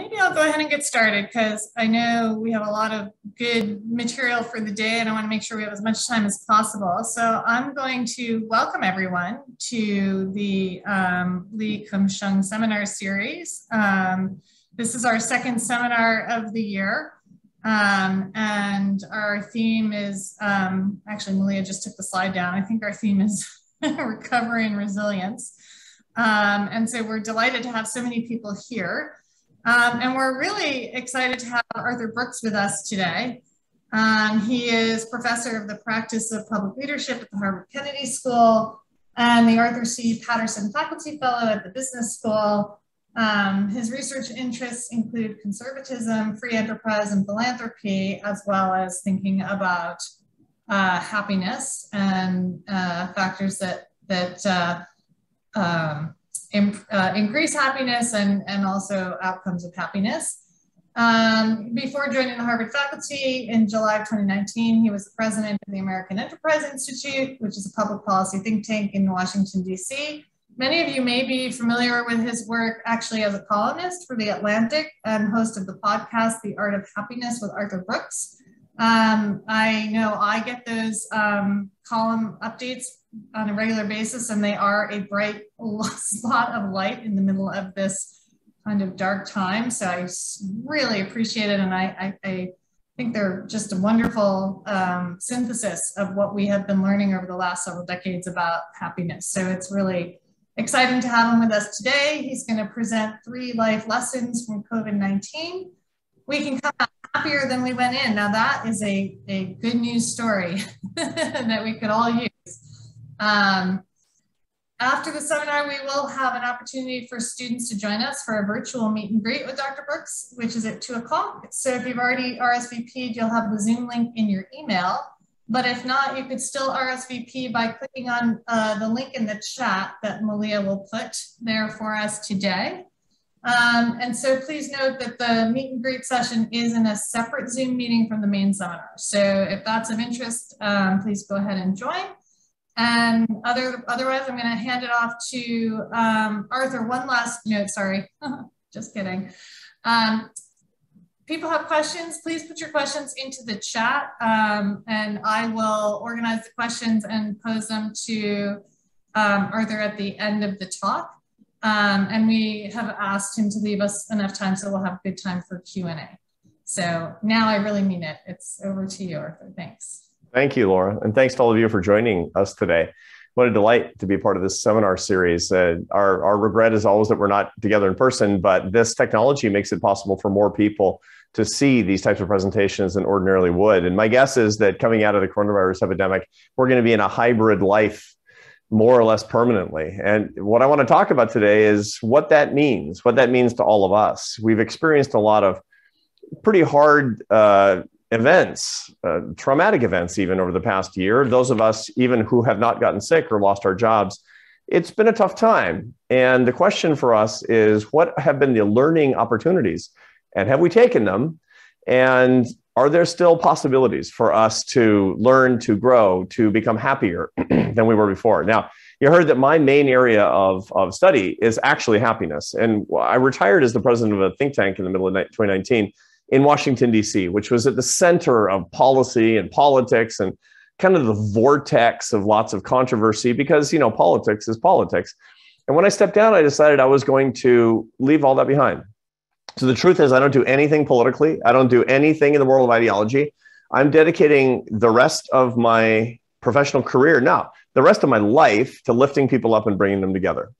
maybe I'll go ahead and get started because I know we have a lot of good material for the day and I want to make sure we have as much time as possible. So I'm going to welcome everyone to the um, Lee Kum Sheung seminar series. Um, this is our second seminar of the year. Um, and our theme is, um, actually Malia just took the slide down. I think our theme is recovery and resilience. Um, and so we're delighted to have so many people here. Um, and we're really excited to have Arthur Brooks with us today. Um, he is professor of the practice of public leadership at the Harvard Kennedy School and the Arthur C. Patterson Faculty Fellow at the Business School. Um, his research interests include conservatism, free enterprise, and philanthropy, as well as thinking about uh, happiness and uh, factors that that uh, um, imp, uh, increase happiness and, and also outcomes of happiness. Um, before joining the Harvard faculty in July of 2019, he was the president of the American Enterprise Institute, which is a public policy think tank in Washington, D.C. Many of you may be familiar with his work actually as a columnist for The Atlantic and host of the podcast, The Art of Happiness with Arthur Brooks. Um, I know I get those um, column updates on a regular basis, and they are a bright spot of light in the middle of this kind of dark time. So I really appreciate it, and I, I, I think they're just a wonderful um, synthesis of what we have been learning over the last several decades about happiness. So it's really exciting to have him with us today. He's going to present three life lessons from COVID 19. We can come out happier than we went in. Now, that is a, a good news story that we could all use. Um, after the seminar, we will have an opportunity for students to join us for a virtual meet and greet with Dr. Brooks, which is at two o'clock. So if you've already RSVP'd, you'll have the Zoom link in your email. But if not, you could still RSVP by clicking on uh, the link in the chat that Malia will put there for us today. Um, and so please note that the meet and greet session is in a separate Zoom meeting from the main seminar. So if that's of interest, um, please go ahead and join. And other, otherwise, I'm going to hand it off to um, Arthur. One last note, sorry, just kidding. Um, people have questions, please put your questions into the chat um, and I will organize the questions and pose them to um, Arthur at the end of the talk. Um, and we have asked him to leave us enough time so we'll have good time for Q&A. So now I really mean it. It's over to you, Arthur. Thanks. Thank you, Laura. And thanks to all of you for joining us today. What a delight to be part of this seminar series. Uh, our, our regret is always that we're not together in person, but this technology makes it possible for more people to see these types of presentations than ordinarily would. And my guess is that coming out of the coronavirus epidemic, we're going to be in a hybrid life more or less permanently. And what I want to talk about today is what that means, what that means to all of us. We've experienced a lot of pretty hard uh, events, uh, traumatic events, even over the past year. Those of us, even who have not gotten sick or lost our jobs, it's been a tough time. And the question for us is what have been the learning opportunities? And have we taken them? And are there still possibilities for us to learn, to grow, to become happier than we were before? Now, you heard that my main area of, of study is actually happiness. And I retired as the president of a think tank in the middle of 2019 in Washington, D.C., which was at the center of policy and politics and kind of the vortex of lots of controversy because, you know, politics is politics. And when I stepped down, I decided I was going to leave all that behind. So the truth is, I don't do anything politically, I don't do anything in the world of ideology. I'm dedicating the rest of my professional career now, the rest of my life to lifting people up and bringing them together.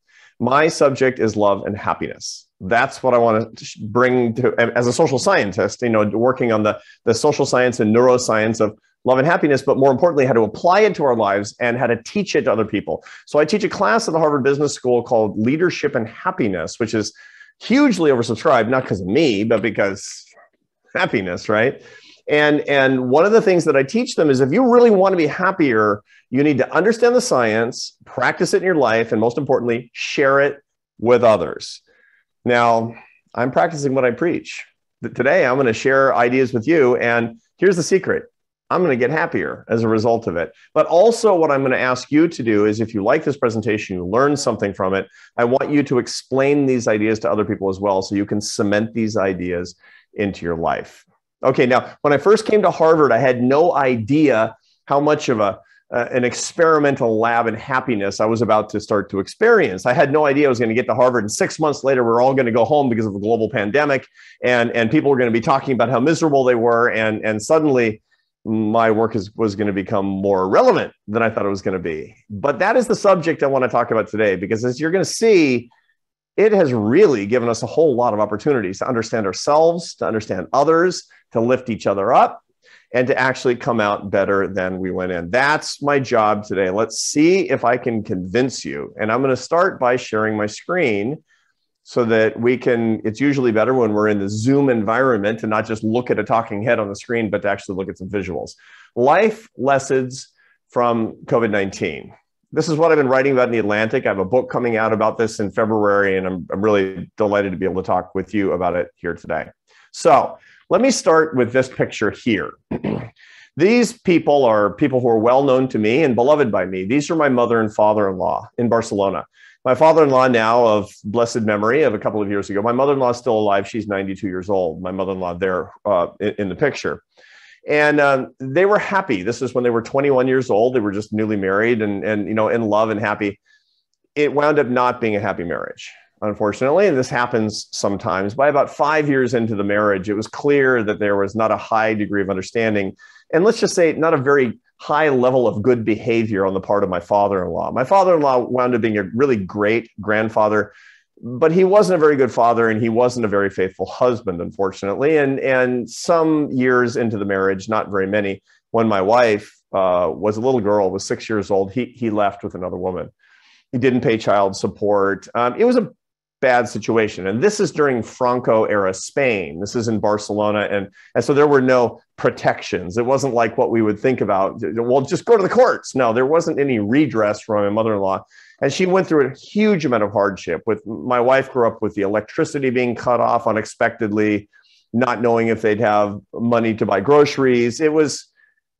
My subject is love and happiness that's what I want to bring to as a social scientist, you know, working on the, the social science and neuroscience of love and happiness, but more importantly, how to apply it to our lives and how to teach it to other people. So I teach a class at the Harvard Business School called Leadership and Happiness, which is hugely oversubscribed, not because of me, but because happiness, right? And, and one of the things that I teach them is if you really want to be happier, you need to understand the science, practice it in your life, and most importantly, share it with others. Now, I'm practicing what I preach. Today, I'm going to share ideas with you. And here's the secret I'm going to get happier as a result of it. But also, what I'm going to ask you to do is if you like this presentation, you learn something from it, I want you to explain these ideas to other people as well so you can cement these ideas into your life. Okay, now, when I first came to Harvard, I had no idea how much of a uh, an experimental lab in happiness I was about to start to experience. I had no idea I was going to get to Harvard, and six months later, we are all going to go home because of a global pandemic, and and people were going to be talking about how miserable they were, and and suddenly my work is, was going to become more relevant than I thought it was going to be. But that is the subject I want to talk about today, because as you're going to see, it has really given us a whole lot of opportunities to understand ourselves, to understand others, to lift each other up, and to actually come out better than we went in. That's my job today. Let's see if I can convince you. And I'm going to start by sharing my screen so that we can. It's usually better when we're in the Zoom environment to not just look at a talking head on the screen, but to actually look at some visuals. Life lessons from COVID 19. This is what I've been writing about in the Atlantic. I have a book coming out about this in February, and I'm, I'm really delighted to be able to talk with you about it here today. So, let me start with this picture here. These people are people who are well known to me and beloved by me. These are my mother and father in law in Barcelona. My father in law, now of blessed memory, of a couple of years ago. My mother in law is still alive. She's 92 years old. My mother in law there uh, in, in, the picture. And um, they were happy. This is when they were 21 years old. They were just newly married and, and you know, in love and happy. It wound up not being a happy marriage unfortunately, and this happens sometimes. By about five years into the marriage, it was clear that there was not a high degree of understanding, and let's just say not a very high level of good behavior on the part of my father in law. My father in law wound up being a really great grandfather. But he wasn't a very good father, and he wasn't a very faithful husband, unfortunately. And and some years into the marriage, not very many, when my wife uh, was a little girl, was six years old, he he left with another woman. He didn't pay child support. Um, it was a bad situation. And this is during Franco era Spain. This is in Barcelona. And, and so there were no protections. It wasn't like what we would think about, well, just go to the courts. No, there wasn't any redress from my mother in law. And she went through a huge amount of hardship. With my wife grew up with the electricity being cut off unexpectedly, not knowing if they'd have money to buy groceries. It was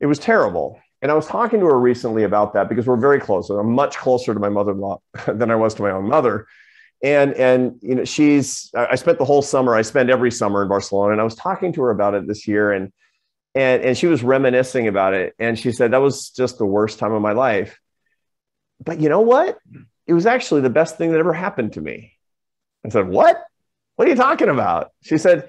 it was terrible. And I was talking to her recently about that because we're very close. I'm much closer to my mother-in-law than I was to my own mother and and you know she's i spent the whole summer i spend every summer in barcelona and i was talking to her about it this year and and and she was reminiscing about it and she said that was just the worst time of my life but you know what it was actually the best thing that ever happened to me i said what what are you talking about she said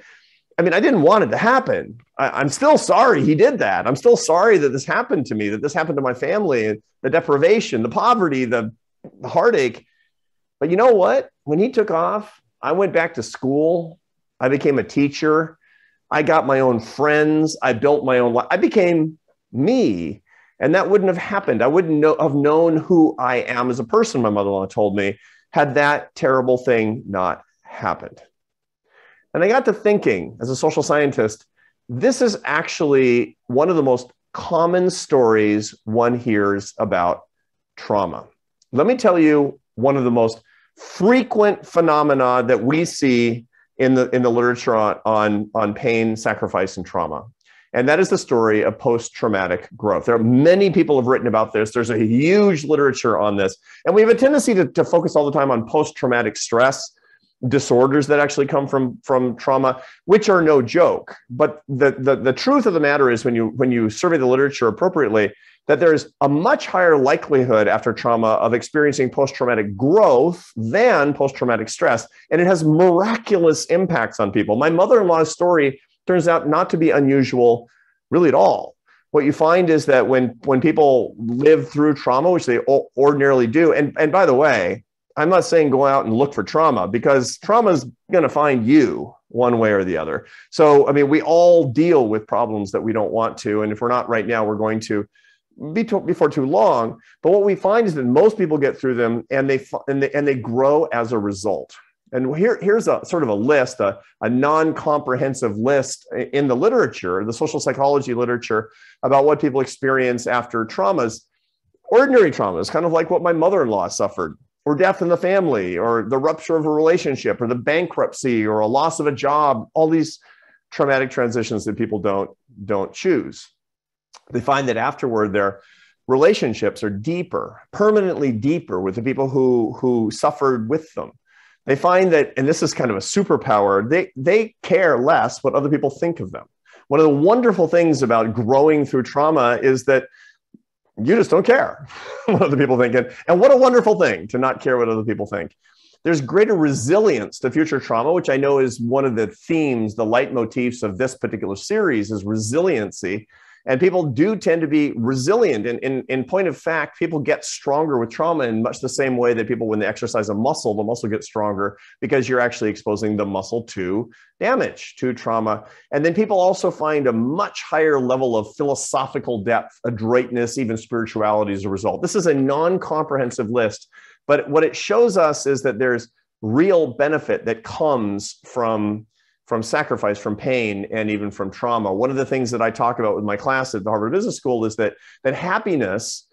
i mean i didn't want it to happen I, i'm still sorry he did that i'm still sorry that this happened to me that this happened to my family the deprivation the poverty the, the heartache but you know what? When he took off, I went back to school. I became a teacher. I got my own friends. I built my own life. I became me. And that wouldn't have happened. I wouldn't know, have known who I am as a person, my mother in law told me, had that terrible thing not happened. And I got to thinking, as a social scientist, this is actually one of the most common stories one hears about trauma. Let me tell you one of the most frequent phenomena that we see in the in the literature on, on, on pain, sacrifice, and trauma. And that is the story of post traumatic growth. There are many people have written about this. There's a huge literature on this. And we have a tendency to, to focus all the time on post traumatic stress disorders that actually come from, from trauma, which are no joke. But the, the, the truth of the matter is when you when you survey the literature appropriately, that there's a much higher likelihood after trauma of experiencing post traumatic growth than post traumatic stress. And it has miraculous impacts on people. My mother in law's story turns out not to be unusual really at all. What you find is that when, when people live through trauma, which they ordinarily do, and, and by the way, I'm not saying go out and look for trauma because trauma is going to find you one way or the other. So, I mean, we all deal with problems that we don't want to. And if we're not right now, we're going to be to, before too long. But what we find is that most people get through them and they and they, and they grow as a result. And here, here's a sort of a list, a, a non-comprehensive list in the literature, the social psychology literature, about what people experience after traumas. Ordinary traumas, kind of like what my mother-in-law suffered, or death in the family, or the rupture of a relationship, or the bankruptcy, or a loss of a job. All these traumatic transitions that people don't don't choose. they find that afterward their relationships are deeper, permanently deeper with the people who, who suffered with them. They find that, and this is kind of a superpower, they, they care less what other people think of them. One of the wonderful things about growing through trauma is that you just don't care what other people think. And what a wonderful thing to not care what other people think. There's greater resilience to future trauma, which I know is one of the themes, the leitmotifs of this particular series is resiliency. And people do tend to be resilient. And in, in point of fact, people get stronger with trauma in much the same way that people, when they exercise a muscle, the muscle gets stronger because you're actually exposing the muscle to damage, to trauma. And then people also find a much higher level of philosophical depth, adroitness, even spirituality as a result. This is a non comprehensive list. But what it shows us is that there's real benefit that comes from from sacrifice, from pain, and even from trauma. One of the things that I talk about with my class at the Harvard Business School is that that happiness,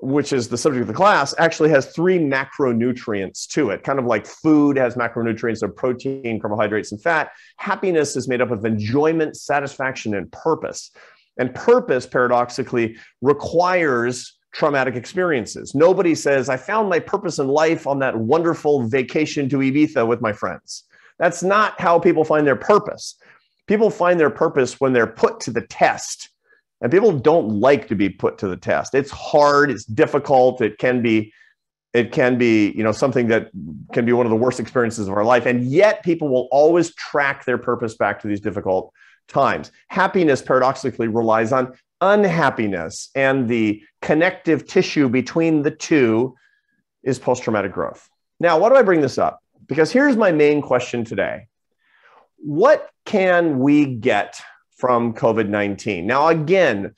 which is the subject of the class, actually has three macronutrients to it. Kind of like food has macronutrients of protein, carbohydrates, and fat. Happiness is made up of enjoyment, satisfaction, and purpose. And purpose, paradoxically, requires traumatic experiences. Nobody says, I found my purpose in life on that wonderful vacation to Ibiza with my friends. That's not how people find their purpose. People find their purpose when they're put to the test. And people don't like to be put to the test. It's hard, it's difficult, it can be it can be, you know, something that can be one of the worst experiences of our life. And yet people will always track their purpose back to these difficult times. Happiness paradoxically relies on unhappiness and the connective tissue between the two is post-traumatic growth. Now, why do I bring this up? Because here's my main question today What can we get from COVID 19? Now, again,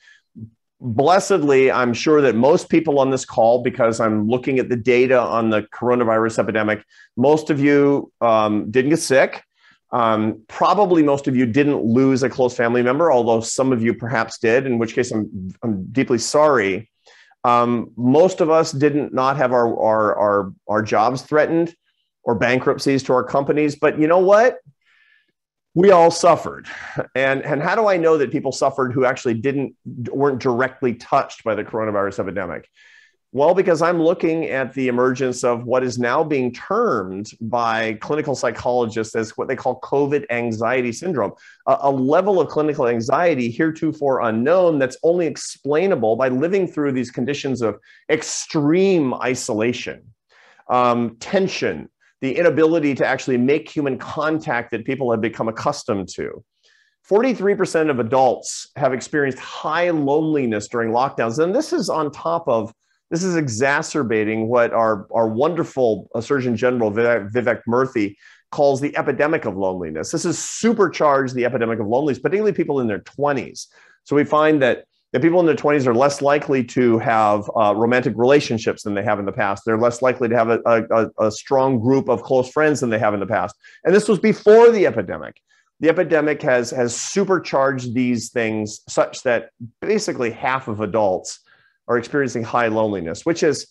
blessedly, I'm sure that most people on this call, because I'm looking at the data on the coronavirus epidemic, most of you um, didn't get sick. Um, probably most of you didn't lose a close family member, although some of you perhaps did, in which case I'm, I'm deeply sorry. Um, most of us didn't not have our, our, our, our jobs threatened or bankruptcies to our companies. But you know what? We all suffered. And, and how do I know that people suffered who actually didn't weren't directly touched by the coronavirus epidemic? Well, because I'm looking at the emergence of what is now being termed by clinical psychologists as what they call COVID anxiety syndrome, a, a, level of clinical anxiety heretofore unknown that's only explainable by living through these conditions of extreme isolation, um, tension, the inability to actually make human contact that people have become accustomed to. 43% of adults have experienced high loneliness during lockdowns. And this is on top of, this is exacerbating what our, our wonderful uh, Surgeon General Vivek Murthy calls the epidemic of loneliness. This has supercharged the epidemic of loneliness, particularly people in their 20s. So we find that the people in their 20s are less likely to have uh, romantic relationships than they have in the past. They're less likely to have a, a, a, strong group of close friends than they have in the past. And this was before the epidemic. The epidemic has, has supercharged these things such that basically half of adults are experiencing high loneliness, which is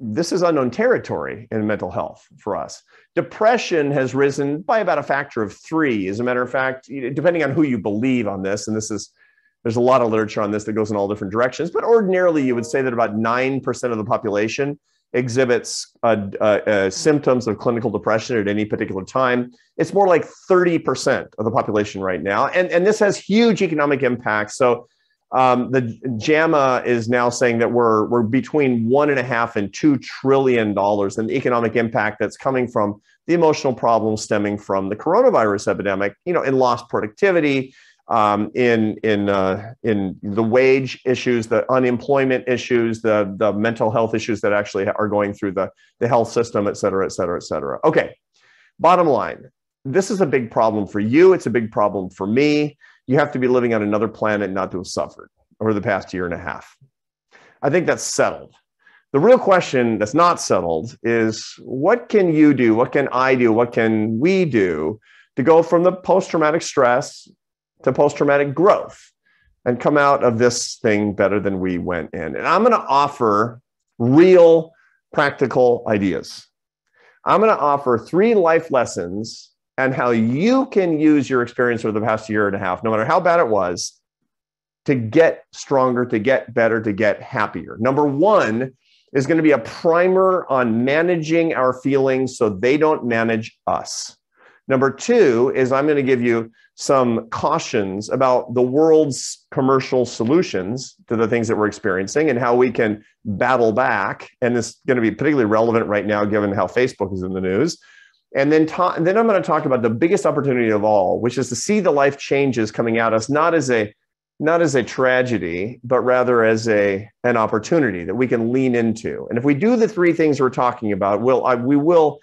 this is unknown territory in mental health for us. Depression has risen by about a factor of three. As a matter of fact, depending on who you believe on this, and this is there's a lot of literature on this that goes in all different directions, but ordinarily you would say that about 9% of the population exhibits uh, uh, uh, symptoms of clinical depression at any particular time. It's more like 30% of the population right now. And, and this has huge economic impacts. So um, the JAMA is now saying that we're, we're between one and a half and two trillion dollars in the economic impact that's coming from the emotional problems stemming from the coronavirus epidemic, you know, in lost productivity, um, in in uh, in the wage issues, the unemployment issues, the the mental health issues that actually are going through the the health system, et cetera, et cetera, et cetera. Okay, bottom line, this is a big problem for you. It's a big problem for me. You have to be living on another planet not to have suffered over the past year and a half. I think that's settled. The real question that's not settled is what can you do? What can I do? What can we do to go from the post traumatic stress to post traumatic growth and come out of this thing better than we went in. And I'm going to offer real practical ideas. I'm going to offer three life lessons and how you can use your experience over the past year and a half, no matter how bad it was, to get stronger, to get better, to get happier. Number one is going to be a primer on managing our feelings so they don't manage us. Number two is I'm going to give you some cautions about the world's commercial solutions to the things that we're experiencing and how we can battle back. And this is going to be particularly relevant right now, given how Facebook is in the news. And then, ta- and then I'm going to talk about the biggest opportunity of all, which is to see the life changes coming at us, not as a not as a tragedy, but rather as a an opportunity that we can lean into. And if we do the three things we're talking about, we'll I, we will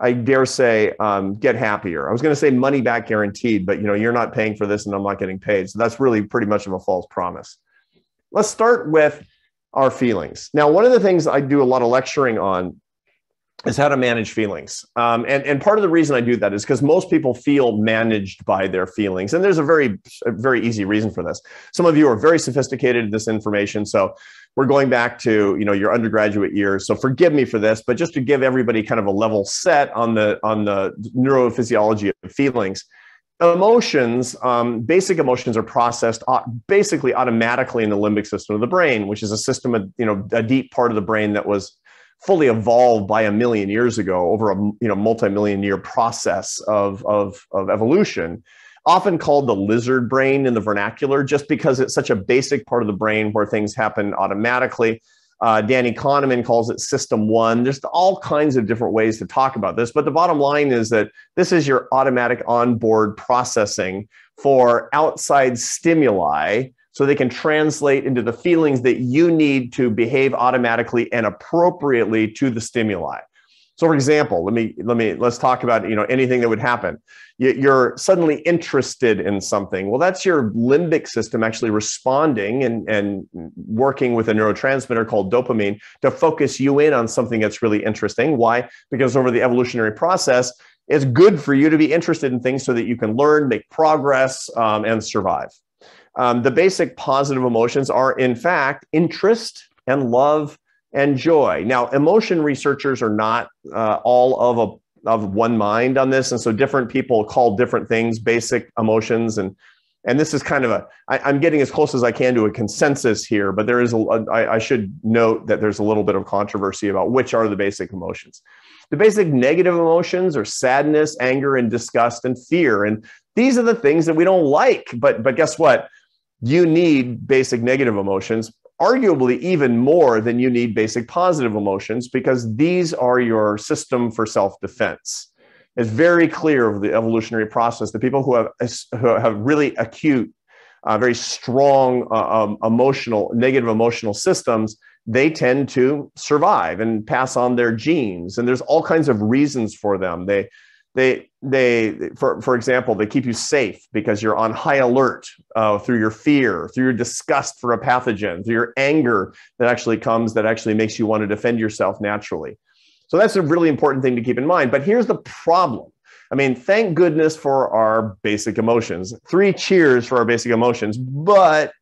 I dare say, um, get happier. I was going to say money back guaranteed, but you know, you're not paying for this and I'm not getting paid. So that's really pretty much of a false promise. Let's start with our feelings. Now, one of the things I do a lot of lecturing on is how to manage feelings. Um, and, and part of the reason I do that is because most people feel managed by their feelings. And there's a very, a very easy reason for this. Some of you are very sophisticated in this information. So we're going back to you know your undergraduate years. So forgive me for this but just to give everybody kind of a level set on the on the neurophysiology of feelings emotions um, basic emotions are processed basically automatically in the limbic system of the brain which is a system of you know a deep part of the brain that was fully evolved by a million years ago over a you know multi-million year process of, of, of evolution often called the lizard brain in the vernacular, just because it's such a basic part of the brain where things happen automatically. Uh, Danny Kahneman calls it system one. There's all kinds of different ways to talk about this, but the bottom line is that this is your automatic onboard processing for outside stimuli so they can translate into the feelings that you need to behave automatically and appropriately to the stimuli. So, for example, let me let me let's talk about you know anything that would happen. You're suddenly interested in something. Well, that's your limbic system actually responding and and working with a neurotransmitter called dopamine to focus you in on something that's really interesting. Why? Because over the evolutionary process, it's good for you to be interested in things so that you can learn, make progress, um, and survive. Um, the basic positive emotions are, in fact, interest and love and joy. Now, emotion researchers are not uh, all of a of one mind on this, and so different people call different things basic emotions, and and this is kind of a I, I'm getting as close as I can to a consensus here, but there is a I, I should note that there's a little bit of controversy about which are the basic emotions. The basic negative emotions are sadness, anger, and disgust and fear, and these are the things that we don't like. But but guess what? You need basic negative emotions arguably even more than you need basic positive emotions because these are your system for self-defense. It's very clear of the evolutionary process the people who have, who have really acute uh, very strong uh, um, emotional negative emotional systems they tend to survive and pass on their genes. And there's all kinds of reasons for them. They they they for for example they keep you safe because you're on high alert uh, through your fear through your disgust for a pathogen through your anger that actually comes that actually makes you want to defend yourself naturally. So that's a really important thing to keep in mind. But here's the problem. I mean thank goodness for our basic emotions. Three cheers for our basic emotions. But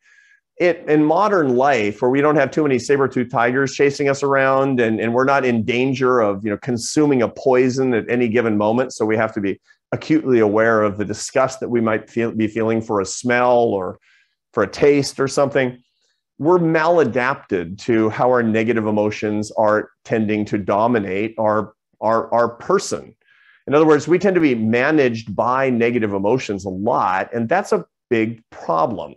it in modern life where we don't have too many saber-tooth tigers chasing us around and, and we're not in danger of you know consuming a poison at any given moment so we have to be acutely aware of the disgust that we might feel, be feeling for a smell or for a taste or something. We're maladapted to how our negative emotions are tending to dominate our our, our person. In other words we tend to be managed by negative emotions a lot and that's a big problem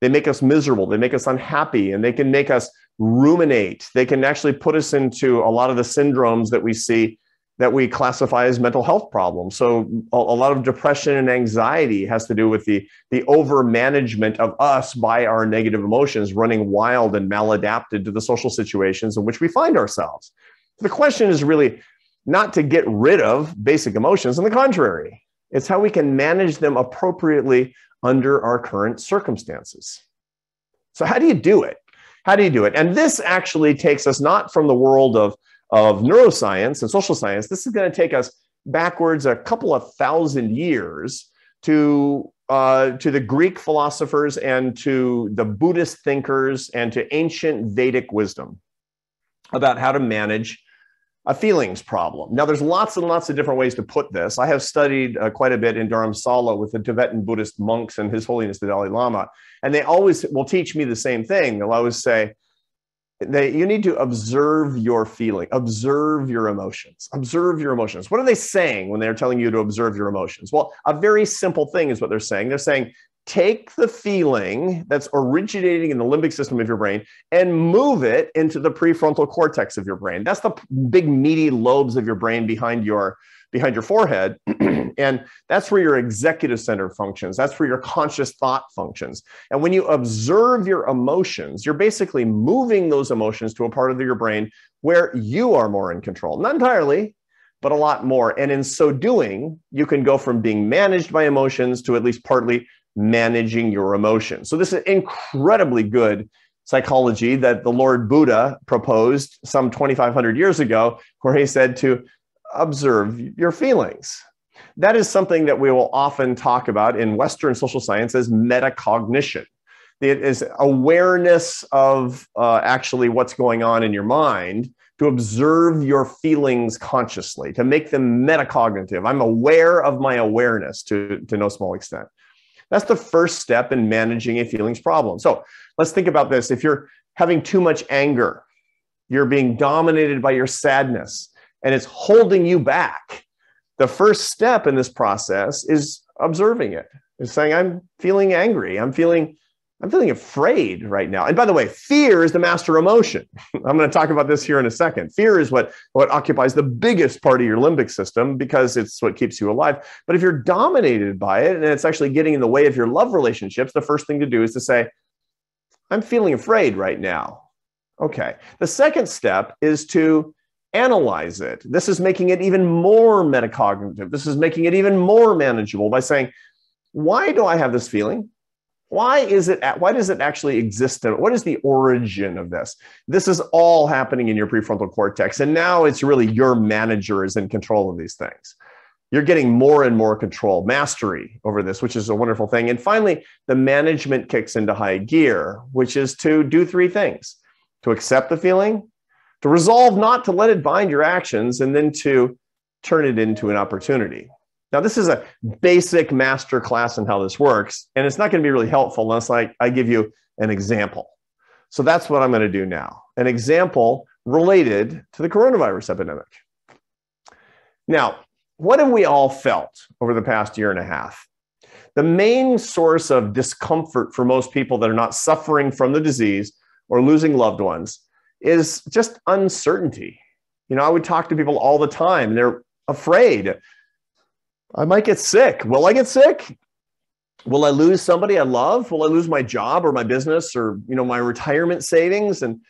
they make us miserable. They make us unhappy and they can make us ruminate. They can actually put us into a lot of the syndromes that we see that we classify as mental health problems. So a, a lot of depression and anxiety has to do with the, the over management of us by our negative emotions running wild and maladapted to the social situations in which we find ourselves. The question is really not to get rid of basic emotions. On the contrary, it's how we can manage them appropriately under our current circumstances. So, how do you do it? How do you do it? And this actually takes us not from the world of, of neuroscience and social science. This is going to take us backwards a couple of thousand years to, uh, to the Greek philosophers and to the Buddhist thinkers and to ancient Vedic wisdom about how to manage a feelings problem. Now, there's lots and lots of different ways to put this. I have studied uh, quite a bit in Dharamsala with the Tibetan Buddhist monks and His Holiness the Dalai Lama, and they always will teach me the same thing. They'll always say, they, you need to observe your feeling, observe your emotions, observe your emotions. What are they saying when they're telling you to observe your emotions? Well, a very simple thing is what they're saying. They're saying, take the feeling that's originating in the limbic system of your brain and move it into the prefrontal cortex of your brain. That's the big meaty lobes of your brain behind your behind your forehead. and that's where your executive center functions. That's where your conscious thought functions. And when you observe your emotions, you're basically moving those emotions to a part of your brain where you are more in control. Not entirely, but a lot more. And in so doing, you can go from being managed by emotions to at least partly managing your emotions. So, this is incredibly good psychology that the Lord Buddha proposed some 2,500 years ago, where he said to observe your feelings. That is something that we will often talk about in Western social science as metacognition. It is awareness of uh, actually what's going on in your mind to observe your feelings consciously, to make them metacognitive. I'm aware of my awareness to, to no small extent. That's the first step in managing a feelings problem. So let's think about this. If you're having too much anger, you're being dominated by your sadness, and it's holding you back. The first step in this process is observing it. Is saying, I'm feeling angry. I'm feeling I'm feeling afraid right now. And by the way, fear is the master emotion. I'm going to talk about this here in a second. Fear is what, what occupies the biggest part of your limbic system because it's what keeps you alive. But if you're dominated by it and it's actually getting in the way of your love relationships, the first thing to do is to say, I'm feeling afraid right now. Okay. The second step is to analyze it. This is making it even more metacognitive. This is making it even more manageable by saying, why do I have this feeling? Why is it why does it actually exist what is the origin of this? This is all happening in your prefrontal cortex and now it's really your manager is in control of these things. You're getting more and more control mastery over this which is a wonderful thing. And finally the management kicks into high gear which is to do three things to accept the feeling to resolve not to let it bind your actions and then to turn it into an opportunity now, this is a basic master class in how this works, and it's not going to be really helpful unless I, I give you an example. So that's what I'm going to do now an example related to the coronavirus epidemic. Now, what have we all felt over the past year and a half? The main source of discomfort for most people that are not suffering from the disease or losing loved ones is just uncertainty. You know, I would talk to people all the time, and they're afraid I might get sick. Will I get sick? Will I lose somebody I love? Will I lose my job or my business or you know my retirement savings? And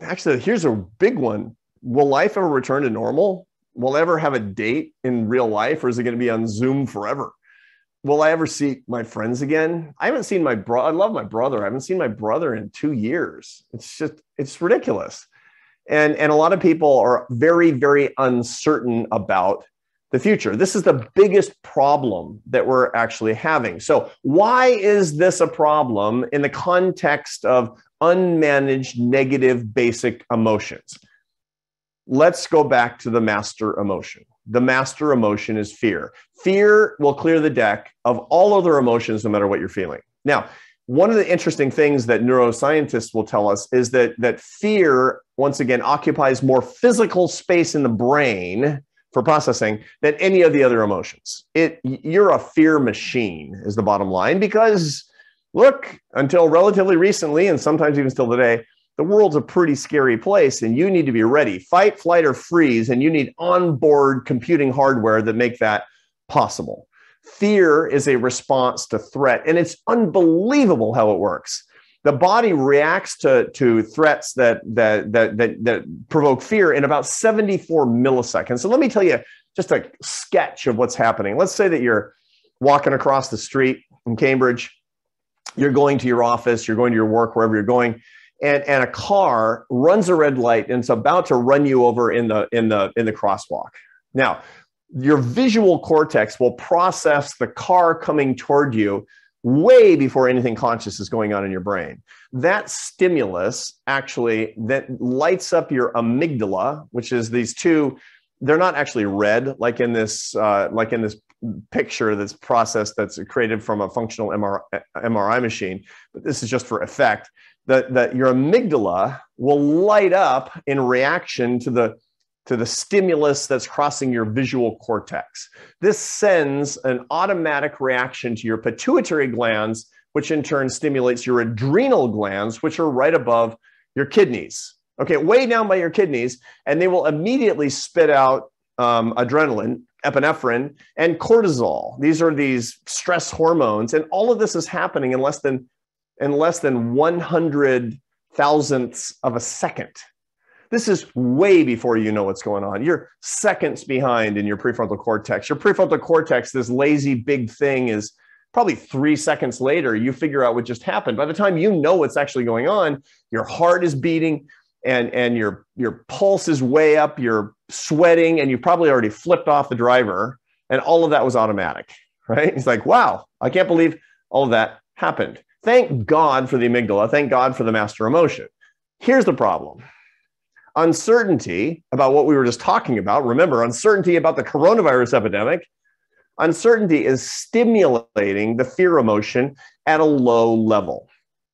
actually, here's a big one. Will life ever return to normal? Will I ever have a date in real life, or is it going to be on Zoom forever? Will I ever see my friends again? I haven't seen my bro. I love my brother. I haven't seen my brother in two years. It's just it's ridiculous, and and a lot of people are very very uncertain about the future. This is the biggest problem that we're actually having. So, why is this a problem in the context of unmanaged negative basic emotions? Let's go back to the master emotion. The master emotion is fear. Fear will clear the deck of all other emotions, no matter what you're feeling. Now, one of the interesting things that neuroscientists will tell us is that, that fear, once again, occupies more physical space in the brain for processing than any of the other emotions. It you're a fear machine is the bottom line because look, until relatively recently and sometimes even still today, the world's a pretty scary place and you need to be ready. Fight, flight or freeze and you need onboard computing hardware that make that possible. Fear is a response to threat and it's unbelievable how it works the body reacts to, to threats that, that, that, that, that provoke fear in about 74 milliseconds. So let me tell you just a sketch of what's happening. Let's say that you're walking across the street in Cambridge, you're going to your office, you're going to your work, wherever you're going, and, and a car runs a red light and it's about to run you over in the, in the, in the crosswalk. Now, your visual cortex will process the car coming toward you way before anything conscious is going on in your brain. That stimulus actually that lights up your amygdala, which is these two. They're not actually red like in this uh, like in this picture that's processed that's created from a functional MRI, MRI machine, but this is just for effect. That that your amygdala will light up in reaction to the to the stimulus that's crossing your visual cortex. This sends an automatic reaction to your pituitary glands, which in turn stimulates your adrenal glands, which are right above your kidneys. Okay, way down by your kidneys, and they will immediately spit out um, adrenaline, epinephrine, and cortisol. These are these stress hormones, and all of this is happening in less than in less than 100 thousandths of a second. This is way before you know what's going on. You're seconds behind in your prefrontal cortex. Your prefrontal cortex, this lazy big thing, is probably three seconds later, you figure out what just happened. By the time you know what's actually going on, your heart is beating and, and your, your pulse is way up, you're sweating, and you probably already flipped off the driver. And all of that was automatic, right? He's like, wow, I can't believe all of that happened. Thank God for the amygdala. Thank God for the master emotion. Here's the problem uncertainty about what we were just talking about. Remember, uncertainty about the coronavirus epidemic. Uncertainty is stimulating the fear emotion at a low level,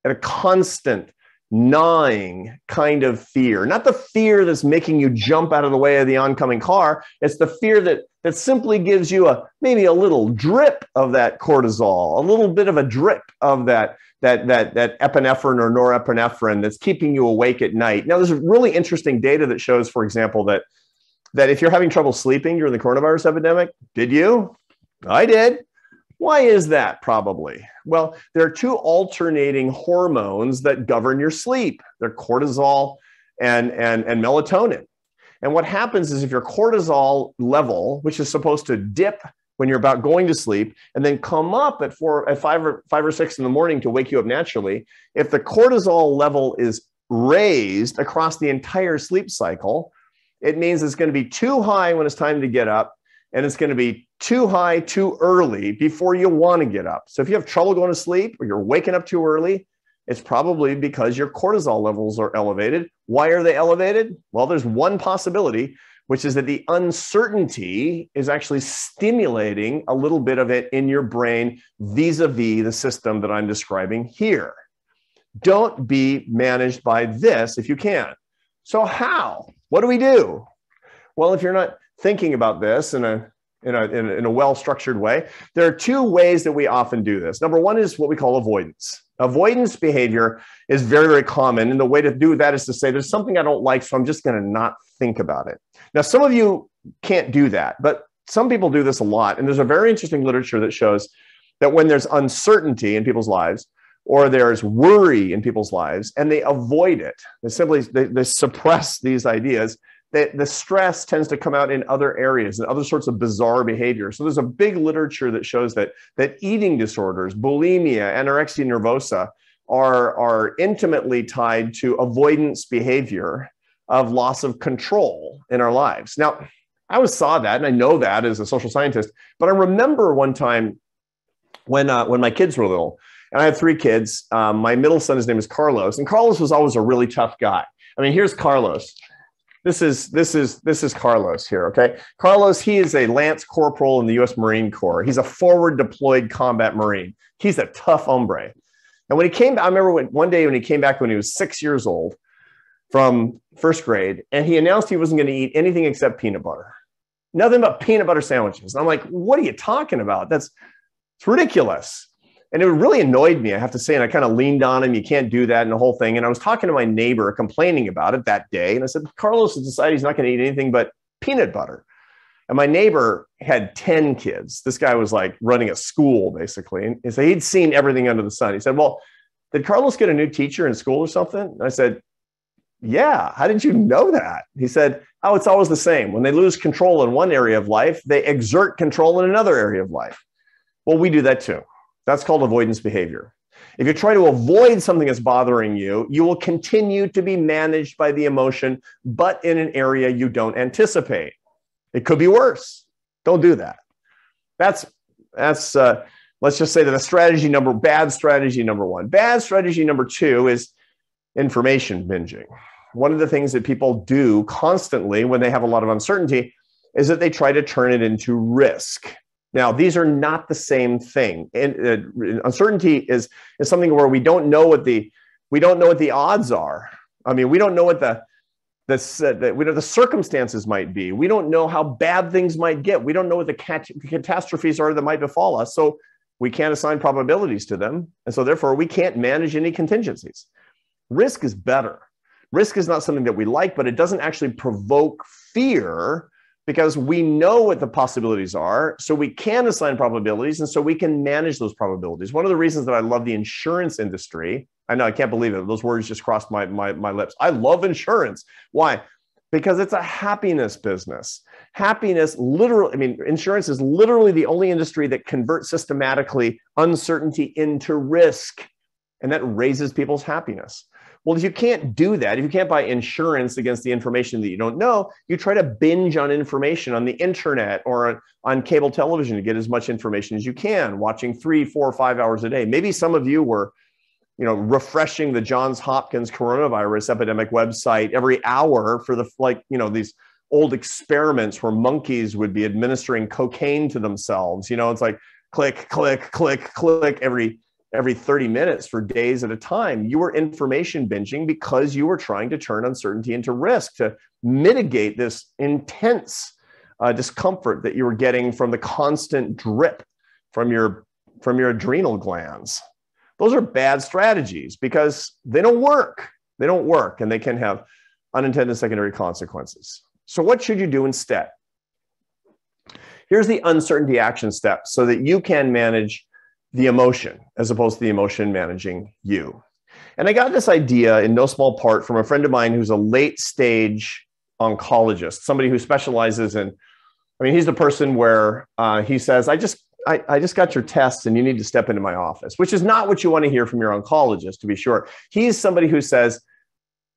at a constant, gnawing kind of fear. Not the fear that's making you jump out of the way of the oncoming car. It's the fear that that simply gives you a maybe a little drip of that cortisol, a little bit of a drip of that that, that, that epinephrine or norepinephrine that's keeping you awake at night. Now, there's really interesting data that shows, for example, that, that if you're having trouble sleeping during the coronavirus epidemic, did you? I did. Why is that probably? Well, there are two alternating hormones that govern your sleep. They're cortisol and, and, and melatonin. And what happens is if your cortisol level, which is supposed to dip when you're about going to sleep and then come up at four at five or five or six in the morning to wake you up naturally if the cortisol level is raised across the entire sleep cycle it means it's going to be too high when it's time to get up and it's going to be too high too early before you want to get up. So if you have trouble going to sleep or you're waking up too early it's probably because your cortisol levels are elevated. Why are they elevated? Well there's one possibility which is that the uncertainty is actually stimulating a little bit of it in your brain vis a vis the system that I'm describing here. Don't be managed by this if you can. So, how? What do we do? Well, if you're not thinking about this in a in a, in a, in a well structured way, there are two ways that we often do this. Number one is what we call avoidance. Avoidance behavior is very, very common. And the way to do that is to say, there's something I don't like, so I'm just going to not think about it. Now, some of you can't do that, but some people do this a lot. And there's a very interesting literature that shows that when there's uncertainty in people's lives, or there's worry in people's lives, and they avoid it, they simply they, they suppress these ideas, that the stress tends to come out in other areas and other sorts of bizarre behavior. So there's a big literature that shows that that eating disorders, bulimia, anorexia nervosa, are, are intimately tied to avoidance behavior of loss of control in our lives. Now, I always saw that, and I know that as a social scientist. But I remember one time when uh, when my kids were little, and I have three kids. Um, my middle son, his name is Carlos, and Carlos was always a really tough guy. I mean, here's Carlos this is this is this is Carlos here. Okay, Carlos. He is a lance corporal in the U.S. Marine Corps. He's a forward deployed combat marine. He's a tough hombre. And when he came, back, I remember when, one day when he came back when he was six years old from first grade, and he announced he wasn't going to eat anything except peanut butter, nothing but peanut butter sandwiches. And I'm like, what are you talking about? That's it's ridiculous. And it really annoyed me, I have to say. And I kind of leaned on him, you can't do that, and the whole thing. And I was talking to my neighbor, complaining about it that day. And I said, Carlos has decided he's not going to eat anything but peanut butter. And my neighbor had 10 kids. This guy was like running a school, basically. And so he'd seen everything under the sun. He said, Well, did Carlos get a new teacher in school or something? And I said, Yeah. How did you know that? He said, Oh, it's always the same. When they lose control in one area of life, they exert control in another area of life. Well, we do that too. That's called avoidance behavior. If you try to avoid something that's bothering you, you will continue to be managed by the emotion, but in an area you don't anticipate. It could be worse. Don't do that. That's that's uh, let's just say that a strategy number, bad strategy number one. Bad strategy number two is information binging. One of the things that people do constantly when they have a lot of uncertainty is that they try to turn it into risk. Now, these are not the same thing. And, uh, uncertainty is, is something where we don't know what the we don't know what the odds are. I mean, we don't know what the the, the, we know the circumstances might be. We don't know how bad things might get. We don't know what the cat- catastrophes are that might befall us. So we can't assign probabilities to them. And so therefore, we can't manage any contingencies. Risk is better. Risk is not something that we like, but it doesn't actually provoke fear because we know what the possibilities are. So we can assign probabilities and so we can manage those probabilities. One of the reasons that I love the insurance industry, I know I can't believe it, those words just crossed my, my, my lips. I love insurance. Why? Because it's a happiness business. Happiness, literally, I mean, insurance is literally the only industry that converts systematically uncertainty into risk. And that raises people's happiness. Well, if you can't do that, if you can't buy insurance against the information that you don't know, you try to binge on information on the internet or on, cable television to get as much information as you can, watching three, four, five hours a day. Maybe some of you were, you know, refreshing the Johns Hopkins coronavirus epidemic website every hour for the like, you know, these old experiments where monkeys would be administering cocaine to themselves. You know, it's like click, click, click, click every every 30 minutes for days at a time. You were information binging because you were trying to turn uncertainty into risk to mitigate this intense uh, discomfort that you were getting from the constant drip from your from your adrenal glands. Those are bad strategies because they don't work. They don't work and they can have unintended secondary consequences. So what should you do instead? Here's the uncertainty action step so that you can manage the emotion as opposed to the emotion managing you. And I got this idea in no small part from a friend of mine who's a late stage oncologist, somebody who specializes in, I mean, he's the person where uh, he says, I just, I, I just got your tests and you need to step into my office, which is not what you want to hear from your oncologist, to be sure. He's somebody who says,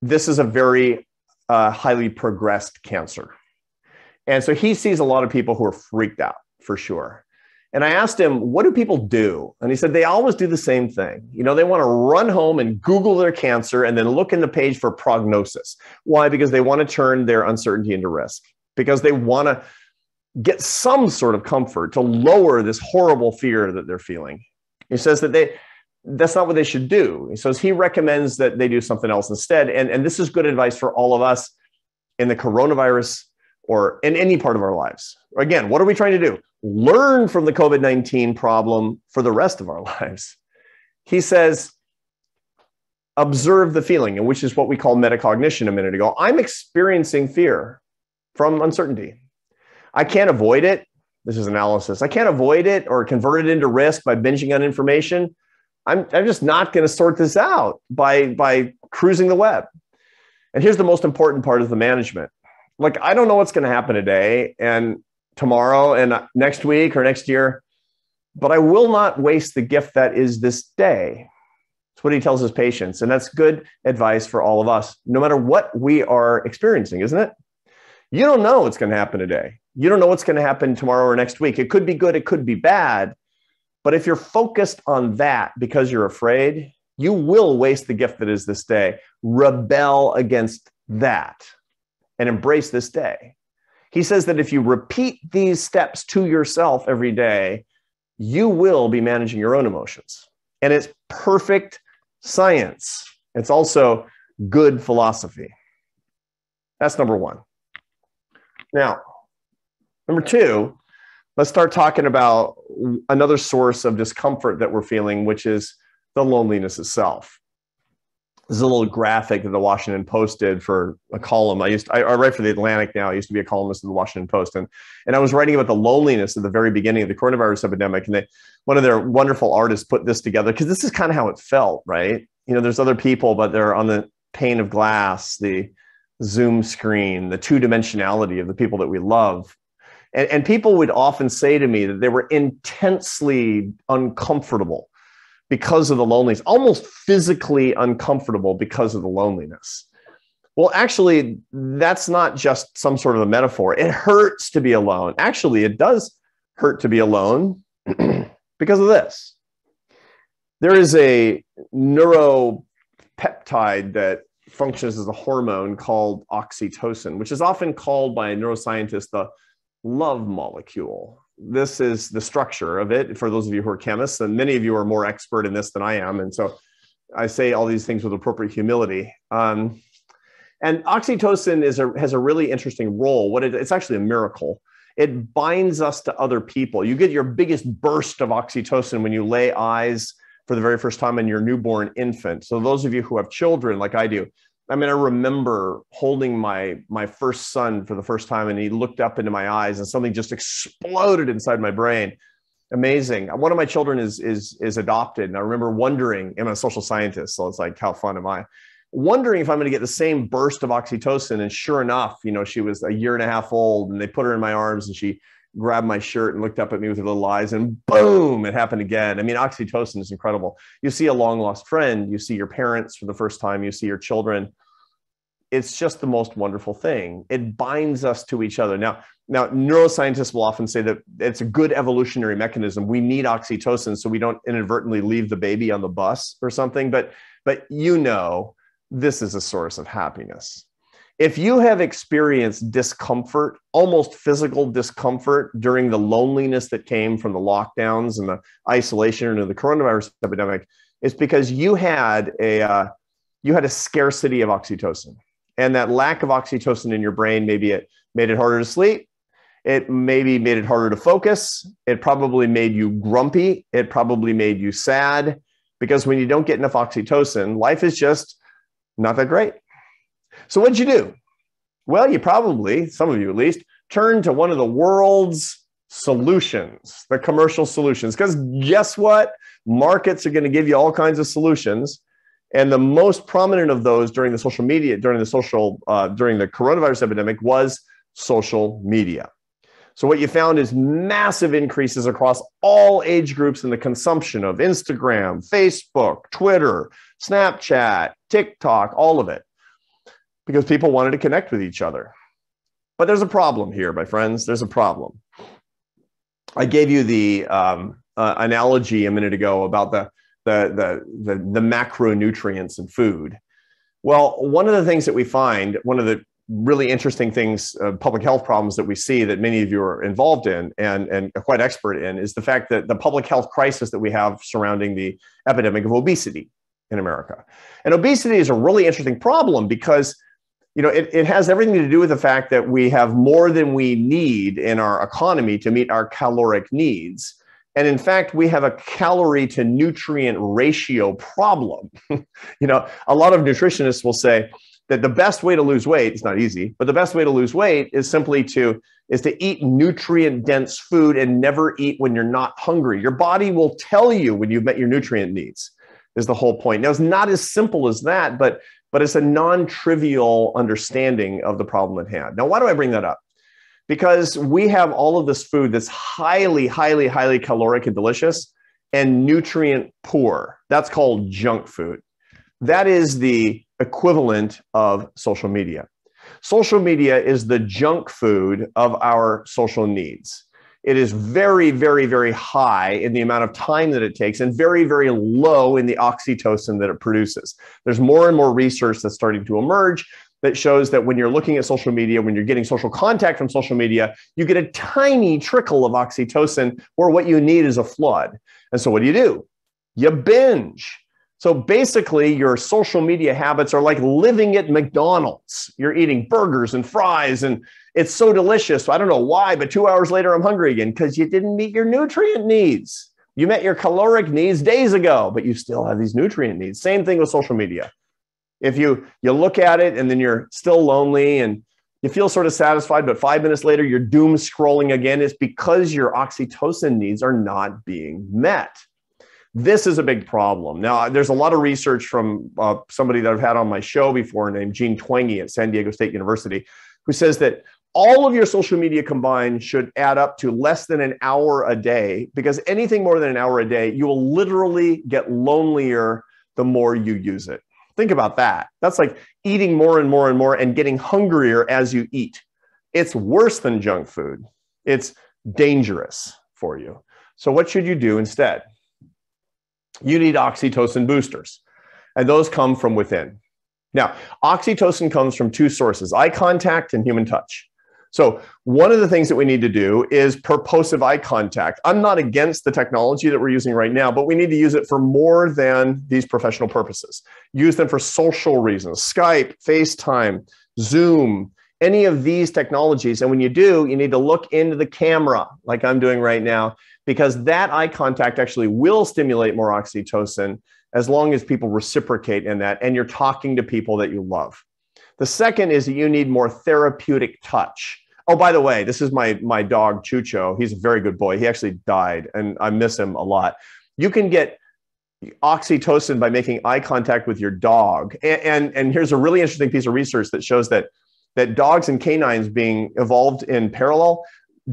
this is a very uh, highly progressed cancer. And so he sees a lot of people who are freaked out for sure. And I asked him, what do people do? And he said, they always do the same thing. You know, they want to run home and Google their cancer and then look in the page for prognosis. Why? Because they want to turn their uncertainty into risk, because they want to get some sort of comfort to lower this horrible fear that they're feeling. He says that they, that's not what they should do. He says he recommends that they do something else instead. And, and this is good advice for all of us in the coronavirus or in any part of our lives. Again, what are we trying to do? Learn from the COVID 19 problem for the rest of our lives. He says, observe the feeling, and which is what we call metacognition a minute ago. I'm experiencing fear from uncertainty. I can't avoid it. This is analysis. I can't avoid it or convert it into risk by binging on information. I'm, I'm just not going to sort this out by, by cruising the web. And here's the most important part of the management like I don't know what's going to happen today and tomorrow and next week or next year, but I will not waste the gift that is this day. That's what he tells his patients. And that's good advice for all of us, no matter what we are experiencing, isn't it? You don't know what's going to happen today. You don't know what's going to happen tomorrow or next week. It could be good, it could be bad. But if you're focused on that because you're afraid, you will waste the gift that is this day. Rebel against that and embrace this day. He says that if you repeat these steps to yourself every day, you will be managing your own emotions. And it's perfect science. It's also good philosophy. That's number one. Now, number two, let's start talking about another source of discomfort that we're feeling, which is the loneliness itself. This is a little graphic that the Washington Post did for a column. I used to, I, I, write for the Atlantic now. I used to be a columnist of the Washington Post, and and I was writing about the loneliness at the very beginning of the coronavirus epidemic. And they, one of their wonderful artists put this together because this is kind of how it felt, right? You know, there's other people, but they're on the pane of glass, the Zoom screen, the two dimensionality of the people that we love. And, and people would often say to me that they were intensely uncomfortable because of the loneliness, almost physically uncomfortable because of the loneliness. Well, actually, that's not just some sort of a metaphor. It hurts to be alone. Actually, it does hurt to be alone. because of this. There is a neuropeptide that functions as a hormone called oxytocin, which is often called by neuroscientists the love molecule. This is the structure of it for those of you who are chemists, and many of you are more expert in this than I am. And so I say all these things with appropriate humility. Um, and oxytocin is a, has a really interesting role. What it, it's actually a miracle. It binds us to other people. You get your biggest burst of oxytocin when you lay eyes for the very first time on your newborn infant. So those of you who have children like I do, I mean, I remember holding my my first son for the first time, and he looked up into my eyes, and something just exploded inside my brain. Amazing. One of my children is is is adopted, and I remember wondering. I'm a social scientist, so it's like, how fun am I? Wondering if I'm going to get the same burst of oxytocin, and sure enough, you know, she was a year and a half old, and they put her in my arms, and she grabbed my shirt and looked up at me with her little eyes and boom it happened again. I mean oxytocin is incredible. You see a long lost friend you see your parents for the first time you see your children. It's just the most wonderful thing. It binds us to each other. Now now neuroscientists will often say that it's a good evolutionary mechanism. We need oxytocin so we don't inadvertently leave the baby on the bus or something but but you know this is a source of happiness if you have experienced discomfort, almost physical discomfort during the loneliness that came from the lockdowns and the isolation and the coronavirus epidemic, it's because you had a uh, you had a scarcity of oxytocin, and that lack of oxytocin in your brain maybe it made it harder to sleep. It maybe made it harder to focus. It probably made you grumpy. It probably made you sad because when you don't get enough oxytocin, life is just not that great. So what'd you do? Well, you probably, some of you at least, turned to one of the world's solutions, the commercial solutions. Because guess what? Markets are going to give you all kinds of solutions. And the most prominent of those during the social media, during the social, uh, during the coronavirus epidemic was social media. So what you found is massive increases across all age groups in the consumption of Instagram, Facebook, Twitter, Snapchat, TikTok, all of it because people wanted to connect with each other. But there's a problem here, my friends. There's a problem. I gave you the um, uh, analogy a minute ago about the, the, the, the, the macronutrients in food. Well, one of the things that we find, one of the really interesting things, uh, public health problems that we see that many of you are involved in and, and quite expert in, is the fact that the public health crisis that we have surrounding the epidemic of obesity in America. And obesity is a really interesting problem because you know, it, it has everything to do with the fact that we have more than we need in our economy to meet our caloric needs. And in fact, we have a calorie to nutrient ratio problem. you know, a lot of nutritionists will say that the best way to lose weight, it's not easy, but the best way to lose weight is simply to is to eat nutrient dense food and never eat when you're not hungry. Your body will tell you when you've met your nutrient needs. Is the whole point. Now it's not as simple as that, but but it's a non-trivial understanding of the problem at hand. Now, why do I bring that up? Because we have all of this food that's highly, highly, highly caloric and delicious and nutrient poor. That's called junk food. That is the equivalent of social media. Social media is the junk food of our social needs it is very, very, very high in the amount of time that it takes and very, very low in the oxytocin that it produces. There's more and more research that's starting to emerge that shows that when you're looking at social media, when you're getting social contact from social media, you get a tiny trickle of oxytocin where what you need is a flood. And so what do you do? You binge. So basically, your social media habits are like living at McDonald's. You're eating burgers and fries, and it's so delicious. I don't know why, but two hours later, I'm hungry again because you didn't meet your nutrient needs. You met your caloric needs days ago, but you still have these nutrient needs. Same thing with social media. If you you look at it and then you're still lonely and you feel sort of satisfied, but five minutes later you're doom scrolling again, it's because your oxytocin needs are not being met. This is a big problem. Now, there's a lot of research from uh, somebody that I've had on my show before named Jean Twenge at San Diego State University, who says that all of your social media combined should add up to less than an hour a day because anything more than an hour a day, you will literally get lonelier the more you use it. Think about that. That's like eating more and more and more and getting hungrier as you eat. It's worse than junk food, it's dangerous for you. So, what should you do instead? You need oxytocin boosters, and those come from within. Now, oxytocin comes from two sources eye contact and human touch. So, one of the things that we need to do is purposive eye contact. I'm not against the technology that we're using right now, but we need to use it for more than these professional purposes. Use them for social reasons Skype, FaceTime, Zoom, any of these technologies. And when you do, you need to look into the camera, like I'm doing right now, because that eye contact actually will stimulate more oxytocin as long as people reciprocate in that and you're talking to people that you love. The second is that you need more therapeutic touch. Oh, by the way, this is my my dog Chucho. He's a very good boy. He actually died, and I miss him a lot. You can get oxytocin by making eye contact with your dog. And, and, and here's a really interesting piece of research that shows that that dogs and canines being evolved in parallel,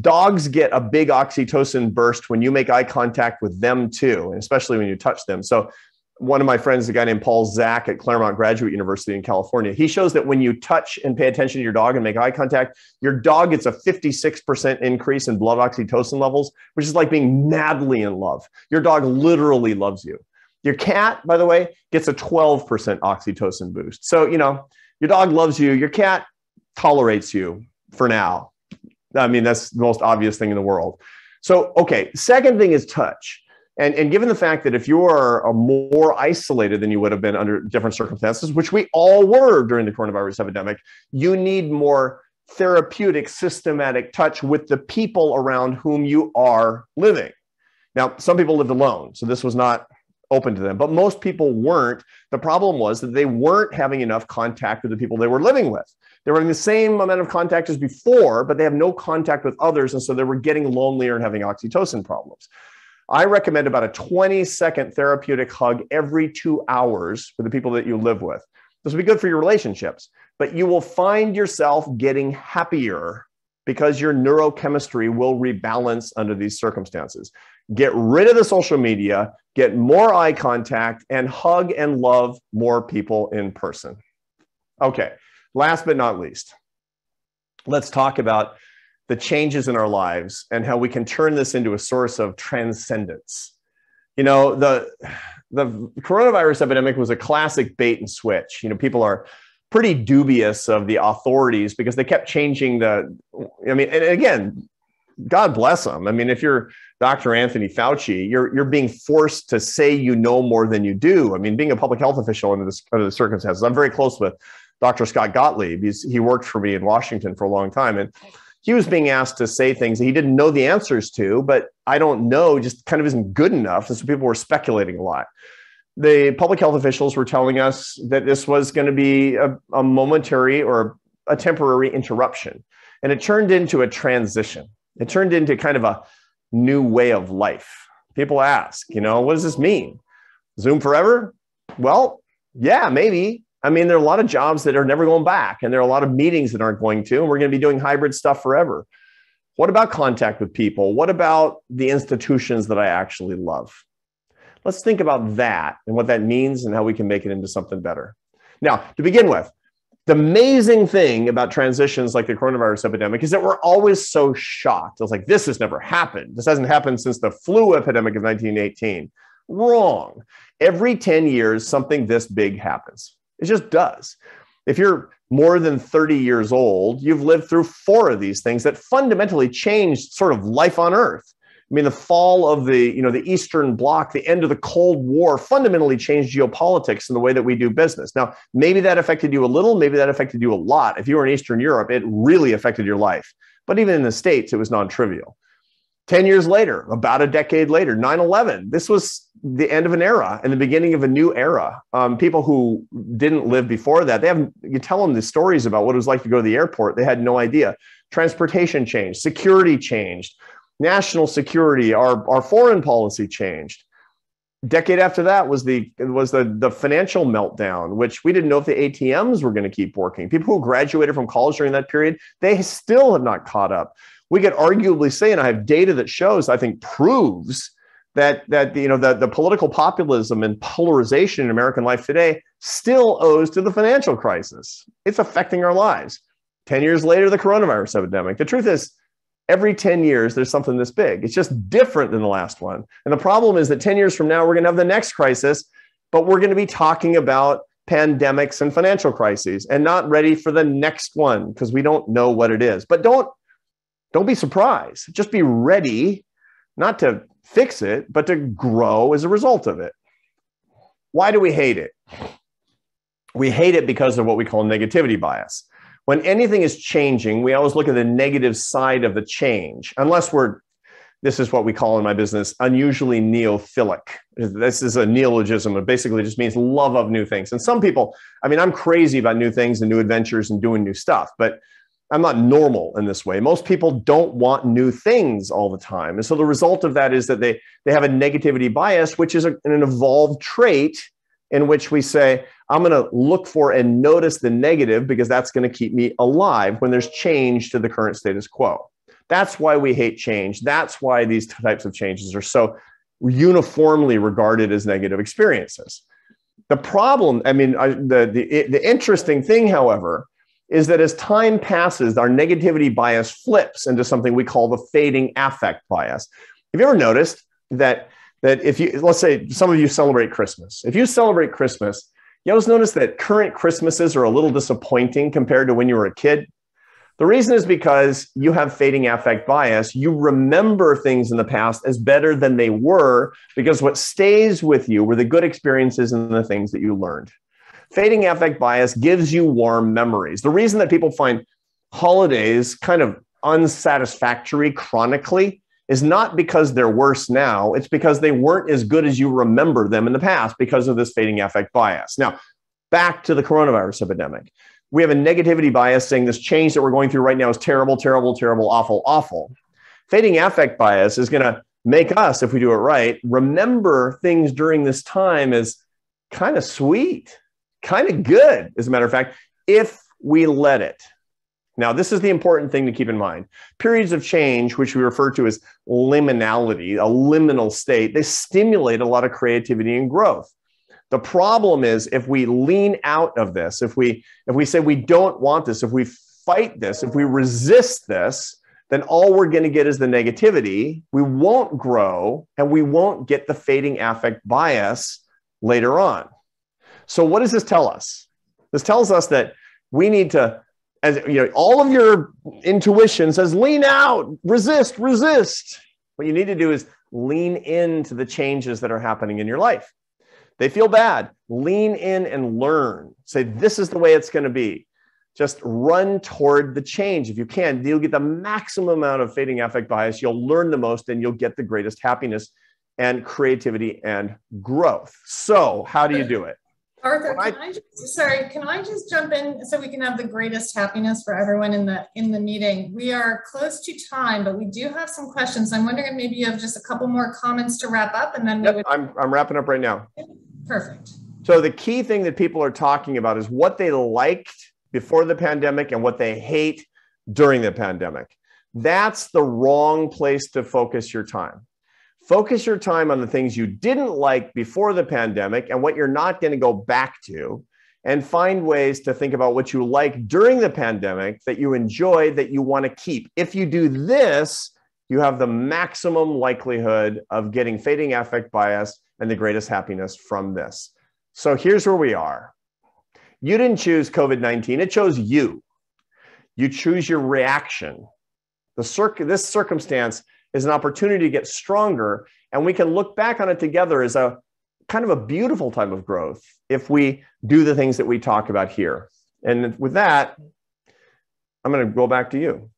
dogs get a big oxytocin burst when you make eye contact with them too, especially when you touch them. So one of my friends, a guy named Paul Zak at Claremont Graduate University in California, he shows that when you touch and pay attention to your dog and make eye contact, your dog gets a 56% increase in blood oxytocin levels, which is like being madly in love. Your dog literally loves you. Your cat, by the way, gets a 12% oxytocin boost. So, you know, your dog loves you, your cat tolerates you for now. I mean, that's the most obvious thing in the world. So, okay, second thing is touch. And, and given the fact that if you are more isolated than you would have been under different circumstances, which we all were during the coronavirus epidemic, you need more therapeutic, systematic touch with the people around whom you are living. Now, some people lived alone, so this was not open to them, but most people weren't. The problem was that they weren't having enough contact with the people they were living with. They were having the same amount of contact as before, but they have no contact with others. And so they were getting lonelier and having oxytocin problems. I recommend about a 20 second therapeutic hug every two hours for the people that you live with. This will be good for your relationships, but you will find yourself getting happier because your neurochemistry will rebalance under these circumstances. Get rid of the social media, get more eye contact, and hug and love more people in person. Okay, last but not least, let's talk about the changes in our lives and how we can turn this into a source of transcendence. You know, the the coronavirus epidemic was a classic bait and switch. You know, people are pretty dubious of the authorities because they kept changing the I mean, and again, God bless them. I mean, if you're Dr. Anthony Fauci, you're you're being forced to say you know more than you do. I mean, being a public health official under, this, under the circumstances, I'm very close with Dr. Scott Gottlieb. He's, he worked for me in Washington for a long time, and he was being asked to say things that he didn't know the answers to, but I don't know, just kind of isn't good enough. And so people were speculating a lot. The public health officials were telling us that this was going to be a, a momentary or a temporary interruption. And it turned into a transition. It turned into kind of a new way of life. People ask, you know, what does this mean? Zoom forever? Well, yeah, maybe. I mean, there are a lot of jobs that are never going back, and there are a lot of meetings that aren't going to, and we're going to be doing hybrid stuff forever. What about contact with people? What about the institutions that I actually love? Let's think about that and what that means and how we can make it into something better. Now, to begin with, the amazing thing about transitions like the coronavirus epidemic is that we're always so shocked. It's like, this has never happened. This hasn't happened since the flu epidemic of 1918. Wrong. Every 10 years, something this big happens. It just does. If you're more than 30 years old, you've lived through four of these things that fundamentally changed sort of life on earth. I mean, the fall of the, you know, the Eastern Bloc, the end of the Cold War fundamentally changed geopolitics and the way that we do business. Now, maybe that affected you a little, maybe that affected you a lot. If you were in Eastern Europe, it really affected your life. But even in the States, it was non-trivial. 10 years later, about a decade later, 9 11, this was the end of an era and the beginning of a new era. Um, people who didn't live before that, they have, you tell them the stories about what it was like to go to the airport, they had no idea. Transportation changed, security changed, national security, our, our foreign policy changed. Decade after that was the was the the financial meltdown, which we didn't know if the ATMs were going to keep working. People who graduated from college during that period, they still have not caught up we could arguably say, and I have data that shows, I think proves that that you know the, the political populism and polarization in American life today still owes to the financial crisis. It's affecting our lives. 10 years later, the coronavirus epidemic. The truth is, every 10 years there's something this big. It's just different than the last one. And the problem is that 10 years from now, we're going to have the next crisis, but we're going to be talking about pandemics and financial crises and not ready for the next one because we don't know what it is. But don't don't be surprised. Just be ready not to fix it, but to grow as a result of it. Why do we hate it? We hate it because of what we call negativity bias. When anything is changing, we always look at the negative side of the change, unless we're this is what we call in my business unusually neophilic. This is a neologism. It basically just means love of new things. And some people, I mean, I'm crazy about new things and new adventures and doing new stuff, but I'm not normal in this way. Most people don't want new things all the time. And so the result of that is that they, they have a negativity bias, which is a, an evolved trait in which we say, I'm going to look for and notice the negative because that's going to keep me alive when there's change to the current status quo. That's why we hate change. That's why these types of changes are so uniformly regarded as negative experiences. The problem, I mean, I, the, the, the interesting thing, however, is that as time passes, our negativity bias flips into something we call the fading affect bias. Have you ever noticed that that if you let's say some of you celebrate Christmas, if you celebrate Christmas, you always notice that current Christmases are a little disappointing compared to when you were a kid. The reason is because you have fading affect bias. You remember things in the past as better than they were because what stays with you were the good experiences and the things that you learned. Fading affect bias gives you warm memories. The reason that people find holidays kind of unsatisfactory chronically is not because they're worse now, it's because they weren't as good as you remember them in the past because of this fading affect bias. Now, back to the coronavirus epidemic. We have a negativity bias saying this change that we're going through right now is terrible, terrible, terrible, awful, awful. Fading affect bias is going to make us, if we do it right, remember things during this time as kind of sweet, kind of good, as a matter of fact, if we let it. Now, this is the important thing to keep in mind. Periods of change, which we refer to as liminality, a liminal state, they stimulate a lot of creativity and growth. The problem is if we lean out of this, if we if we say we don't want this, if we fight this, if we resist this, then all we're going to get is the negativity. We won't grow and we won't get the fading affect bias later on. So what does this tell us? This tells us that we need to as you know, all of your intuition says lean out, resist, resist. What you need to do is lean into the changes that are happening in your life. They feel bad. Lean in and learn. Say, this is the way it's going to be. Just run toward the change. If you can, you'll get the maximum amount of fading affect bias. You'll learn the most and you'll get the greatest happiness and creativity and growth. So, how do you do it? Arthur, can I, I just, sorry, can I just jump in so we can have the greatest happiness for everyone in the in the meeting? We are close to time, but we do have some questions. I'm wondering if maybe you have just a couple more comments to wrap up, and then yep, would... I'm I'm wrapping up right now. Perfect. So the key thing that people are talking about is what they liked before the pandemic and what they hate during the pandemic. That's the wrong place to focus your time. Focus your time on the things you didn't like before the pandemic and what you're not going to go back to, and find ways to think about what you like during the pandemic that you enjoy that you want to keep. If you do this, you have the maximum likelihood of getting fading affect bias and the greatest happiness from this. So here's where we are. You didn't choose COVID 19, it chose you. You choose your reaction. The circ- this circumstance is an opportunity to get stronger. And we can look back on it together as a kind of a beautiful time of growth if we do the things that we talk about here. And with that, I'm going to go back to you.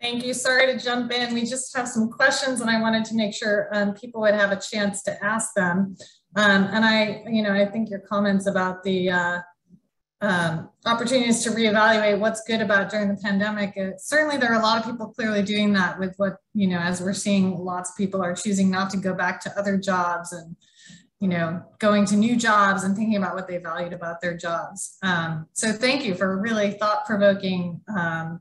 Thank you. Sorry to jump in. We just have some questions and I wanted to make sure um, people would have a chance to ask them. Um, and I, you know, I think your comments about the uh, um, opportunities to reevaluate what's good about during the pandemic. Certainly, there are a lot of people clearly doing that with what, you know, as we're seeing, lots of people are choosing not to go back to other jobs and, you know, going to new jobs and thinking about what they valued about their jobs. Um, so, thank you for a really thought provoking um,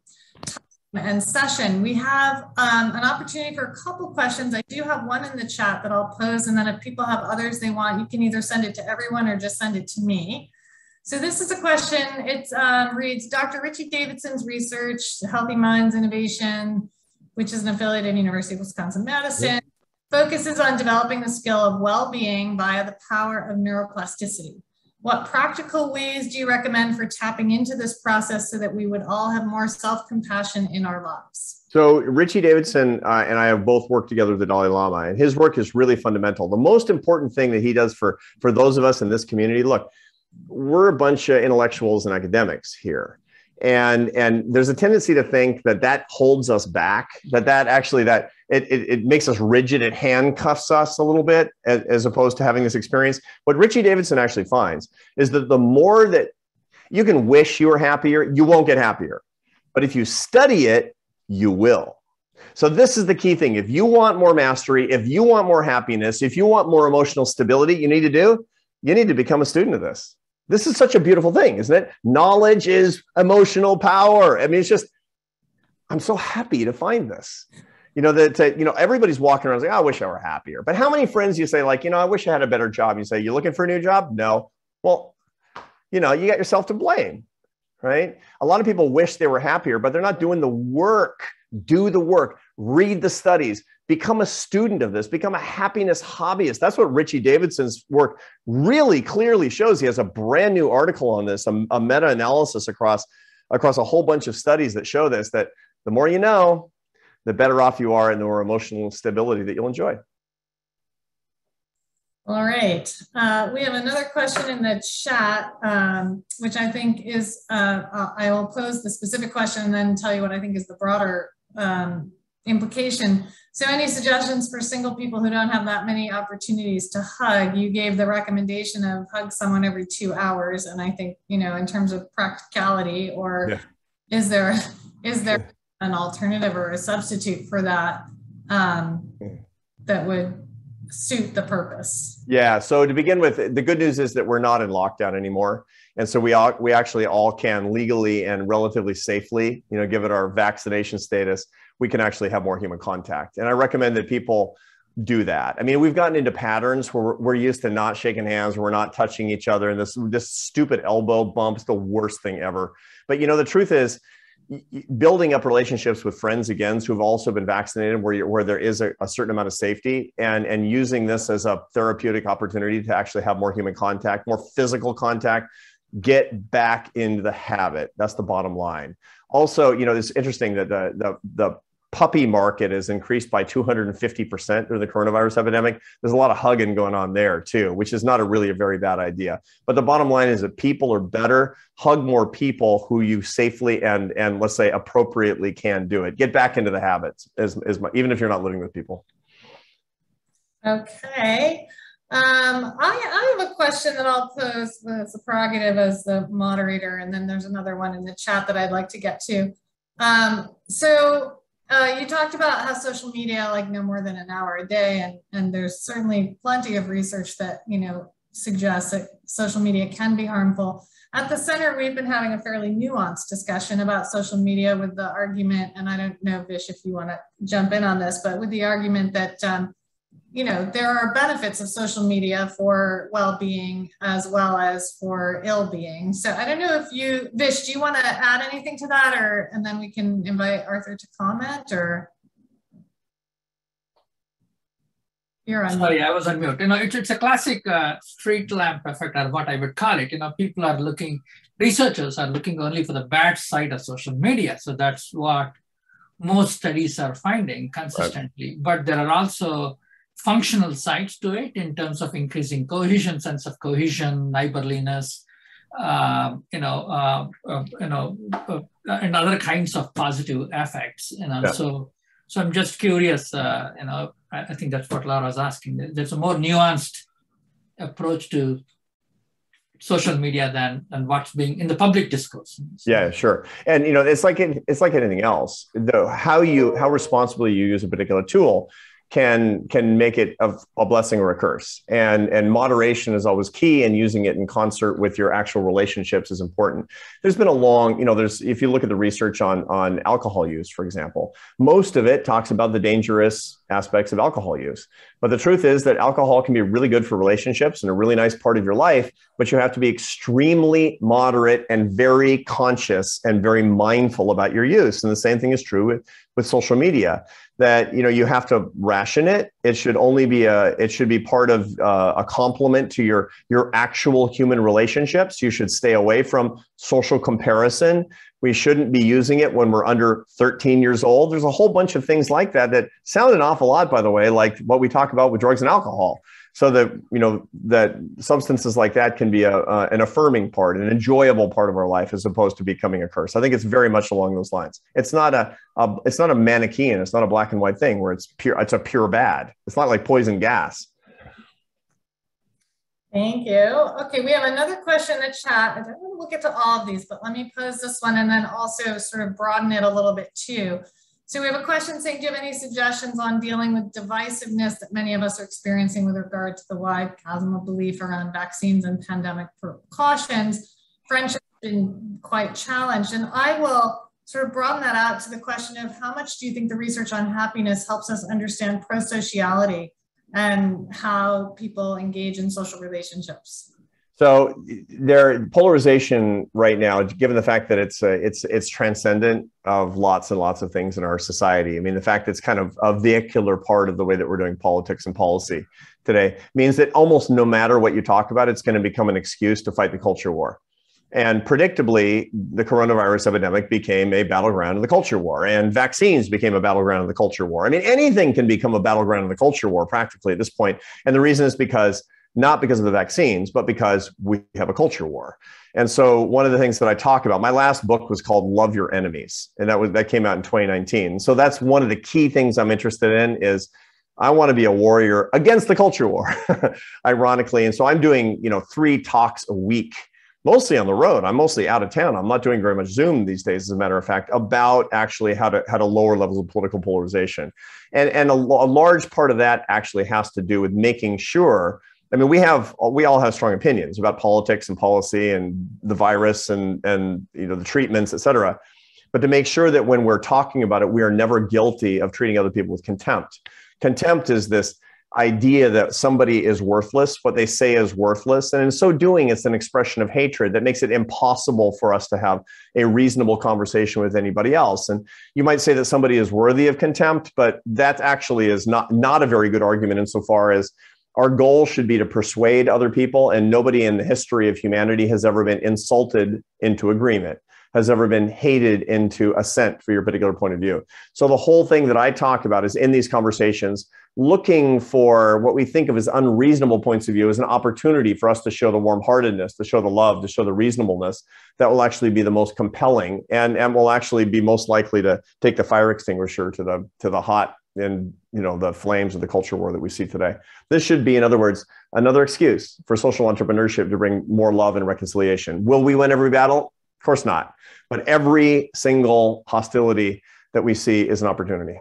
and session. We have um, an opportunity for a couple questions. I do have one in the chat that I'll pose, and then if people have others they want, you can either send it to everyone or just send it to me. So this is a question. It um, reads, Dr. Richie Davidson's research, Healthy Minds Innovation, which is an affiliated University of Wisconsin-Madison, yep. focuses on developing the skill of well-being via the power of neuroplasticity. What practical ways do you recommend for tapping into this process so that we would all have more self-compassion in our lives? So Richie Davidson uh, and I have both worked together with the Dalai Lama, and his work is really fundamental. The most important thing that he does for for those of us in this community, look, we're a bunch of intellectuals and academics here. And and there's a tendency to think that that holds us back that that actually that it, it, it makes us rigid it handcuffs us a little bit as, as, opposed to having this experience. What richie davidson actually finds is that the more that you can wish you were happier you won't get happier. But if you study it you will. So this is the key thing. If you want more mastery if you want more happiness if you want more emotional stability you need to do you need to become a student of this this is such a beautiful thing, isn't it? Knowledge is emotional power. I mean, it's just, I'm so happy to find this. You know, that, you know, everybody's walking around like, oh, I wish I were happier. But how many friends you say, like, you know, I wish I had a better job? You say, you looking for a new job? No. Well, you know, you got yourself to blame, right? A lot of people wish they were happier, but they're not doing the work. Do the work, read the studies, become a student of this, become a happiness hobbyist. That's what Richie Davidson's work really clearly shows. He has a brand new article on this, a, a meta analysis across, across a whole bunch of studies that show this that the more you know, the better off you are and the more emotional stability that you'll enjoy. All right. Uh, we have another question in the chat, um, which I think is, uh, I will pose the specific question and then tell you what I think is the broader um, implication. So any suggestions for single people who don't have that many opportunities to hug? You gave the recommendation of hug someone every two hours. And I think, you know, in terms of practicality or yeah. is there is there an alternative or a substitute for that um, that would suit the purpose? Yeah. So to begin with, the good news is that we're not in lockdown anymore. And so we all, we actually all can legally and relatively safely, you know, give it our vaccination status, we can actually have more human contact. And I recommend that people do that. I mean, we've gotten into patterns where we're used to not shaking hands, we're not touching each other, and this this stupid elbow bump is the worst thing ever. But you know, the truth is, building up relationships with friends again who've also been vaccinated, where where there is a, a certain amount of safety, and and using this as a therapeutic opportunity to actually have more human contact, more physical contact, get back into the habit. That's the bottom line. Also, you know, it's interesting that the the the puppy market has increased by 250% during the coronavirus epidemic. There's a lot of hugging going on there too, which is not a really a very bad idea. But the bottom line is that people are better. Hug more people who you safely and and let's say appropriately can do it. Get back into the habits as, as even if you're not living with people. Okay. Um, I, I have a question that I'll pose. It's a prerogative as the moderator, and then there's another one in the chat that I'd like to get to. Um, so uh, you talked about how social media, like no more than an hour a day, and, and there's certainly plenty of research that, you know, suggests that social media can be harmful. At the center, we've been having a fairly nuanced discussion about social media with the argument, and I don't know, Vish, if you want to jump in on this, but with the argument that um, you know, there are benefits of social media for well-being as well as for ill-being. So I don't know if you, Vish, do you want to add anything to that or, and then we can invite Arthur to comment or? You're on Sorry, mute. I was on mute. You know, it's, it's a classic uh, street lamp effect or what I would call it. You know, people are looking, researchers are looking only for the bad side of social media. So that's what most studies are finding consistently. Right. But there are also functional sides to it in terms of increasing cohesion, sense of cohesion, neighborliness, uh, you know, uh, uh, you know, uh, and other kinds of positive effects. You know, yeah. so so I'm just curious. Uh, you know, I, I, think that's what Laura was asking. There's a more nuanced approach to social media than than what's being in the public discourse. Yeah, sure. And you know, it's like it, it's like anything else. Though how you how responsibly you use a particular tool can can make it a, a, blessing or a curse. And and moderation is always key and using it in concert with your actual relationships is important. There's been a long you know there's if you look at the research on on alcohol use for example most of it talks about the dangerous aspects of alcohol use. But the truth is that alcohol can be really good for relationships and a really nice part of your life but you have to be extremely moderate and very conscious and very mindful about your use. And the same thing is true with with social media that you know you have to ration it. It should only be a it should be part of uh, a complement to your your actual human relationships. You should stay away from social comparison. We shouldn't be using it when we're under 13 years old. There's a whole bunch of things like that that sound an awful lot by the way like what we talk about with drugs and alcohol so that you know that substances like that can be a, uh, an affirming part an enjoyable part of our life as opposed to becoming a curse i think it's very much along those lines it's not a, a it's not a manichean it's not a black and white thing where it's pure it's a pure bad it's not like poison gas Thank you. Okay, we have another question in the chat. I don't know we'll get to all of these, but let me pose this one and then also sort of broaden it a little bit too. So we have a question saying, do you have any suggestions on dealing with divisiveness that many of us are experiencing with regard to the wide chasm of belief around vaccines and pandemic precautions? Friendship has been quite challenged. And I will sort of broaden that out to the question of how much do you think the research on happiness helps us understand pro-sociality and how people engage in social relationships? So there polarization right now, given the fact that it's a, it's it's transcendent of lots and lots of things in our society. I mean, the fact that it's kind of a vehicular part of the way that we're doing politics and policy today means that almost no matter what you talk about, it's going to become an excuse to fight the culture war. And predictably, the coronavirus epidemic became a battleground of the culture war, and vaccines became a battleground of the culture war. I mean, anything can become a battleground of the culture war practically at this point. And the reason is because not because of the vaccines, but because we have a culture war. And so one of the things that I talk about, my last book was called Love Your Enemies, and that was that came out in 2019. So that's one of the key things I'm interested in is I want to be a warrior against the culture war, ironically. And so I'm doing, you know, three talks a week, mostly on the road. I'm mostly out of town. I'm not doing very much Zoom these days, as a matter of fact, about actually how to how to lower levels of political polarization. And and a, a large part of that actually has to do with making sure I mean, we have we all have strong opinions about politics and policy and the virus and and you know the treatments, et cetera. But to make sure that when we're talking about it, we are never guilty of treating other people with contempt. Contempt is this idea that somebody is worthless, what they say is worthless. And in so doing, it's an expression of hatred that makes it impossible for us to have a reasonable conversation with anybody else. And you might say that somebody is worthy of contempt, but that actually is not, not a very good argument insofar as our goal should be to persuade other people and nobody in the history of humanity has ever been insulted into agreement has ever been hated into assent for your particular point of view. So the whole thing that i talk about is in these conversations looking for what we think of as unreasonable points of view as an opportunity for us to show the warm-heartedness to show the love to show the reasonableness that will actually be the most compelling and and will actually be most likely to take the fire extinguisher to the to the hot and you know the flames of the culture war that we see today. This should be in other words another excuse for social entrepreneurship to bring more love and reconciliation. Will we win every battle? Of course not. But every single hostility that we see is an opportunity.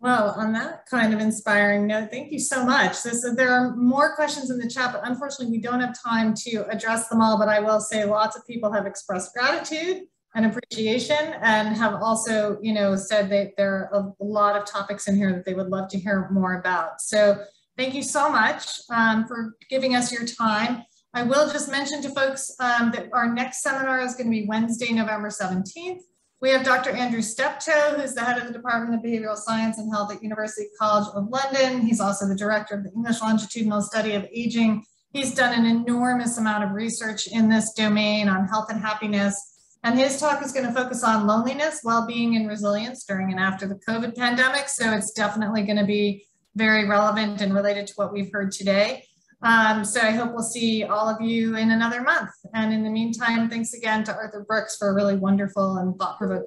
Well, on that kind of inspiring note, thank you so much. This, there are more questions in the chat, but unfortunately we don't have time to address them all, but I will say lots of people have expressed gratitude and appreciation and have also, you know, said that there are a lot of topics in here that they would love to hear more about. So thank you so much um, for giving us your time. I will just mention to folks um, that our next seminar is going to be Wednesday, November 17th. We have Dr. Andrew Steptoe, who's the head of the Department of Behavioral Science and Health at University College of London. He's also the director of the English Longitudinal Study of Aging. He's done an enormous amount of research in this domain on health and happiness and his talk is going to focus on loneliness, well-being, and resilience during and after the COVID pandemic. So it's definitely going to be very relevant and related to what we've heard today. Um, so I hope we'll see all of you in another month. And in the meantime, thanks again to Arthur Brooks for a really wonderful and thought-provoking.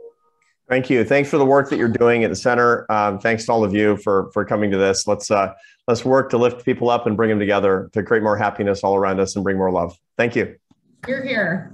Thank you. Thanks for the work that you're doing at the center. Um, thanks to all of you for for coming to this. Let's uh, let's work to lift people up and bring them together to create more happiness all around us and bring more love. Thank you. You're here.